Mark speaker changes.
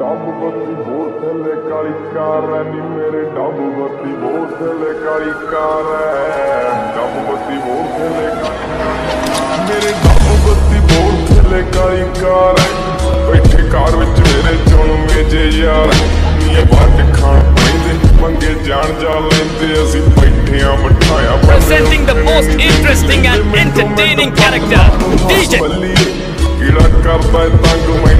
Speaker 1: ਡੱਬ ਬੱਤੀ ਬੋਤਲ ਕਾਲੀ ਕਾਰ ਐ ਨੀ ਮੇਰੇ ਡੱਬ ਬੱਤੀ ਬੋਤਲ ਕਾਲੀ ਕਾਰ ਐ ਡੱਬ ਬੱਤੀ ਬੋਤਲ ਕਾਲੀ ਮੇਰੇ ਡੱਬ ਬੱਤੀ ਬੋਤਲ ਕਾਲੀ ਕਾਰ ਐ ਬੈਠੇ ਕਾਰ ਵਿੱਚ ਮੇਰੇ ਚੁਣਵੇਂ ਜੇ ਯਾਰ ਨੀ ਵੱਟ ਖਾਣ ਪੈਂਦੇ ਮੰਗੇ ਜਾਣ ਜਾ ਲੈਂਦੇ ਅਸੀਂ ਬੈਠਿਆਂ ਬਿਠਾਇਆ
Speaker 2: Presenting the most interesting and entertaining character, DJ.
Speaker 1: ਕੀੜਾ ਕਰਦਾ ਏ ਤੰਗ ਮੈਨੂੰ ਦੱਸ ਬੱਲੀ ਸਾਡੇ